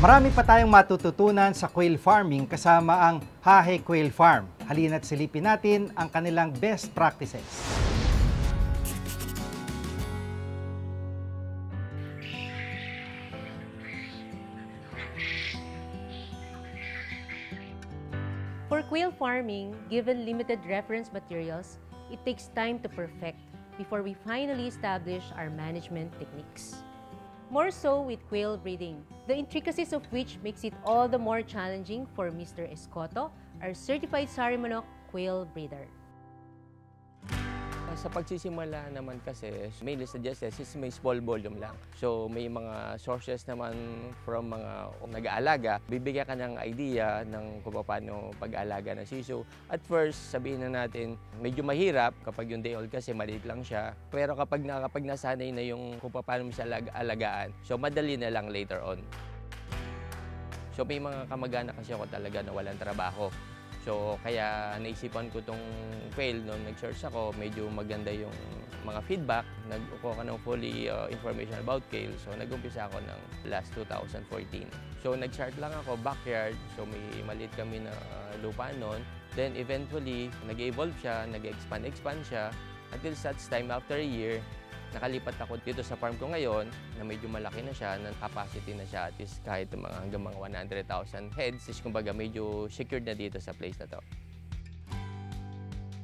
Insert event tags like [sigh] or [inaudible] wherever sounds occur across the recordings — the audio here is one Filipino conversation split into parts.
Marami pa tayong matututunan sa quail farming kasama ang Hahe Quail Farm. Halina't silipin natin ang kanilang best practices. For quail farming, given limited reference materials, it takes time to perfect before we finally establish our management techniques. More so with quail breeding, the intricacies of which makes it all the more challenging for Mr. Escoto, our certified Sarimanok quail breeder. Sa pagsisimula naman kasi, mainly suggested is may small volume lang. So may mga sources naman from mga nag-aalaga, bibigyan ka ng idea ng kung paano pag-aalaga ng siso. At first, sabihin na natin, medyo mahirap kapag yung day old kasi maliit lang siya. Pero kapag, kapag nasanay na yung kung paano mo siya alag- alagaan, so madali na lang later on. So may mga kamag-anak kasi ako talaga na walang trabaho. So kaya naisipan ko tong fail nung nag-search ako, medyo maganda yung mga feedback. Nagkuha ka ng fully uh, information about kale. So nag-umpisa ako ng last 2014. So nag-start lang ako backyard. So may maliit kami na uh, lupa noon. Then eventually, nag-evolve siya, nag-expand-expand siya. Until such time, after a year, nakalipat ako dito sa farm ko ngayon na medyo malaki na siya, na capacity na siya at least kahit mga hanggang mga 100,000 heads is kumbaga medyo secured na dito sa place na to.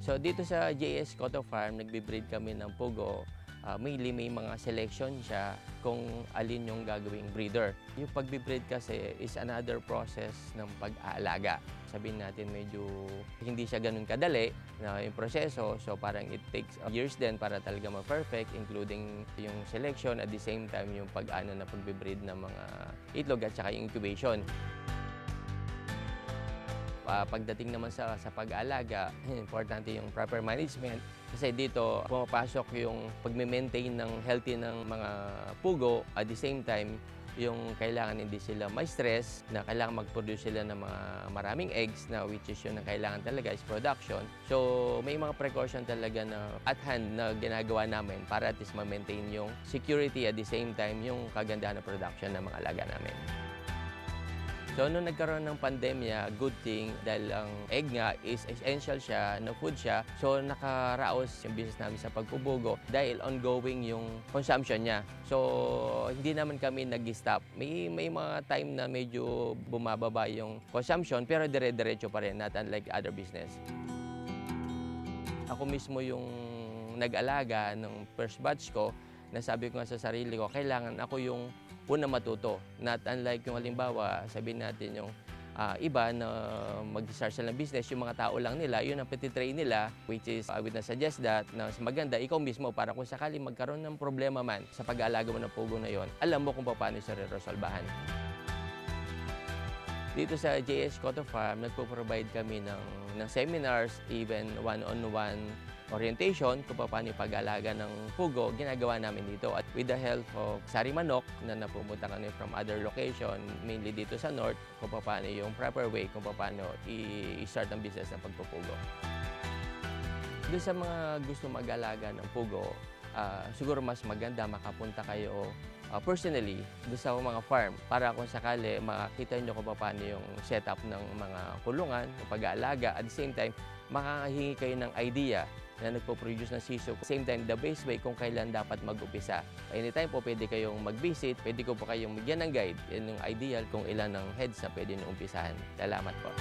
So dito sa JS Cotto Farm, nagbe-breed kami ng pugo. Uh, mainly may mga selection siya kung alin yung gagawing breeder. Yung pagbe-breed kasi is another process ng pag-aalaga. Sabihin natin medyo hindi siya ganun kadali na yung proseso. So parang it takes years din para talaga ma-perfect including yung selection at the same time yung pag-ano na pagbe-breed ng mga itlog at saka yung incubation. Uh, pagdating naman sa, sa pag-aalaga, [laughs] importante yung proper management. Kasi dito, pumapasok yung pag-maintain ng healthy ng mga pugo. At the same time, yung kailangan hindi sila may stress, na kailangan mag-produce sila ng mga maraming eggs, na which is yun na kailangan talaga is production. So, may mga precaution talaga na at hand na ginagawa namin para at least ma-maintain yung security at the same time yung kagandahan ng production ng mga alaga namin. So, nung nagkaroon ng pandemya, good thing dahil ang egg nga is essential siya, na food siya. So, nakaraos yung business namin sa pagpubugo dahil ongoing yung consumption niya. So, hindi naman kami nag-stop. May, may mga time na medyo bumababa yung consumption pero dire-diretso pa rin, not unlike other business. Ako mismo yung nag-alaga ng first batch ko, nasabi ko nga sa sarili ko, kailangan ako yung una matuto. Not unlike yung halimbawa, sabihin natin yung uh, iba na mag-start sila ng business, yung mga tao lang nila, yun ang petitrain nila, which is, I would not suggest that, na maganda, ikaw mismo, para kung sakali magkaroon ng problema man sa pag-aalaga mo ng pugo na yon, alam mo kung paano siya re-resolbahan. Dito sa JS Cotto Farm, nagpo-provide kami ng, ng seminars, even one-on-one orientation kung paano pag-alaga ng pugo, ginagawa namin dito. At with the help of Sari Manok na napumunta kami from other location, mainly dito sa North, kung paano yung proper way kung paano i-start ang business ng pagpupugo. Doon sa mga gusto mag-alaga ng pugo, uh, siguro mas maganda makapunta kayo uh, personally doon sa mga farm para kung sakali makakita nyo kung paano yung setup ng mga kulungan, pag-aalaga. At the same time, makakahingi kayo ng idea na nagpo-produce ng siso. Same time, the best way kung kailan dapat mag-upisa. Anytime po pwede kayong mag-visit, pwede ko po kayong bigyan ng guide. Yan yung ideal kung ilan ng heads na pwede nyo umpisahan. Salamat po.